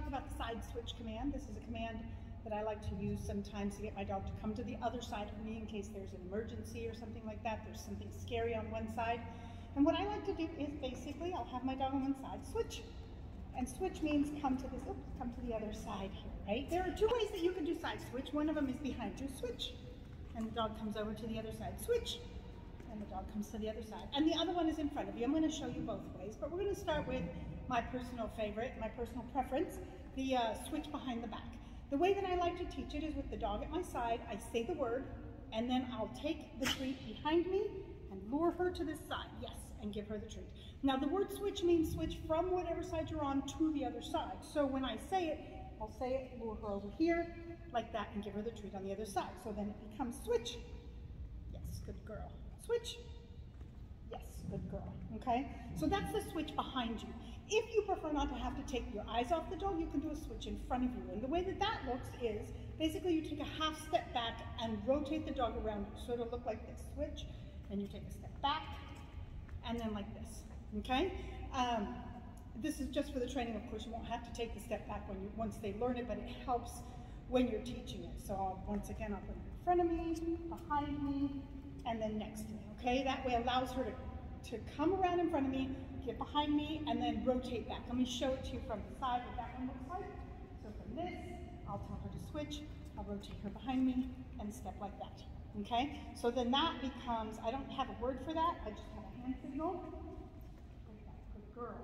talk about the side switch command. This is a command that I like to use sometimes to get my dog to come to the other side of me in case there's an emergency or something like that. There's something scary on one side. And what I like to do is basically, I'll have my dog on one side, switch. And switch means come to this, oops, come to the other side here, right? There are two ways that you can do side switch. One of them is behind you, switch. And the dog comes over to the other side, switch. And the dog comes to the other side. And the other one is in front of you. I'm gonna show you both ways, but we're gonna start with my personal favorite, my personal preference, the uh, switch behind the back. The way that I like to teach it is with the dog at my side, I say the word, and then I'll take the treat behind me and lure her to this side, yes, and give her the treat. Now the word switch means switch from whatever side you're on to the other side. So when I say it, I'll say it, lure her over here, like that, and give her the treat on the other side. So then it becomes switch. Yes, good girl. Switch. Yes, good girl. Okay? So that's the switch behind you. If you prefer not to have to take your eyes off the dog, you can do a switch in front of you. And the way that that looks is basically you take a half step back and rotate the dog around you. So it'll look like this. Switch, and you take a step back, and then like this. Okay? Um, this is just for the training. Of course, you won't have to take the step back when you once they learn it, but it helps when you're teaching it. So I'll, once again, I'll put it in front of me, behind me, and then next to me. Okay? That way allows her to to come around in front of me, get behind me, and then rotate back. Let me show it to you from the side what that one looks like. So from this, I'll tell her to switch, I'll rotate her behind me, and step like that. Okay? So then that becomes, I don't have a word for that, I just have a hand signal. Good girl.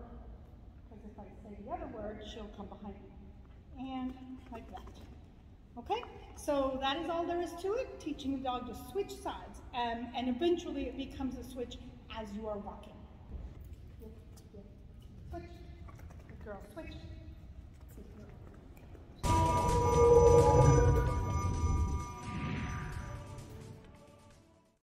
Because if I say the other word, she'll come behind me. And like that. Okay, so that is all there is to it, teaching the dog to switch sides. Um, and eventually it becomes a switch as you are walking. Switch, good girl, switch.